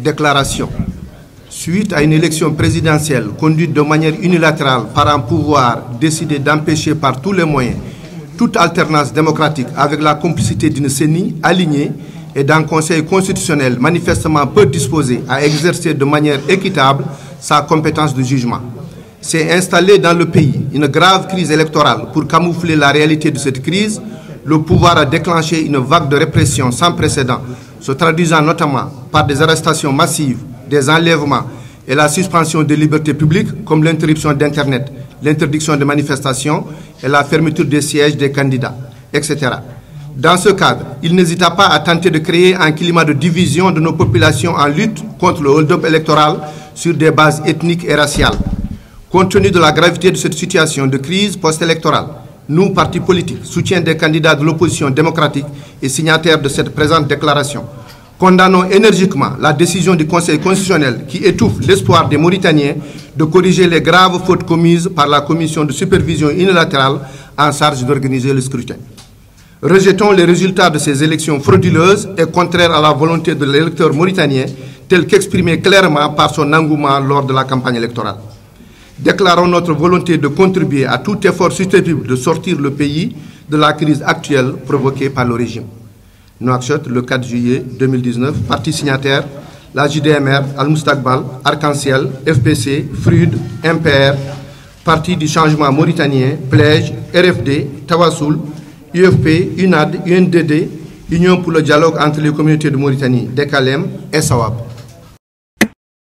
Déclaration. Suite à une élection présidentielle conduite de manière unilatérale par un pouvoir décidé d'empêcher par tous les moyens toute alternance démocratique avec la complicité d'une CENI alignée et d'un Conseil constitutionnel manifestement peu disposé à exercer de manière équitable sa compétence de jugement. S'est installée dans le pays une grave crise électorale pour camoufler la réalité de cette crise. Le pouvoir a déclenché une vague de répression sans précédent, se traduisant notamment par des arrestations massives, des enlèvements et la suspension des libertés publiques comme l'interruption d'Internet, l'interdiction de manifestations et la fermeture des sièges des candidats, etc. Dans ce cadre, il n'hésita pas à tenter de créer un climat de division de nos populations en lutte contre le hold-up électoral sur des bases ethniques et raciales. Compte tenu de la gravité de cette situation de crise post-électorale, nous, partis politiques, soutiens des candidats de l'opposition démocratique et signataires de cette présente déclaration, condamnons énergiquement la décision du Conseil constitutionnel qui étouffe l'espoir des Mauritaniens de corriger les graves fautes commises par la commission de supervision unilatérale en charge d'organiser le scrutin. Rejetons les résultats de ces élections frauduleuses et contraires à la volonté de l'électeur mauritanien, tel qu'exprimé clairement par son engouement lors de la campagne électorale. Déclarons notre volonté de contribuer à tout effort susceptible de sortir le pays de la crise actuelle provoquée par le régime. Nouakchott, le 4 juillet 2019, parti signataire, la JDMR, Al-Mustakbal, Arc-en-Ciel, FPC, FRUD, MPR, Parti du changement mauritanien, Plège, RFD, Tawassoul, UFP, UNAD, UNDD, Union pour le dialogue entre les communautés de Mauritanie, DECALEM et SAWAB.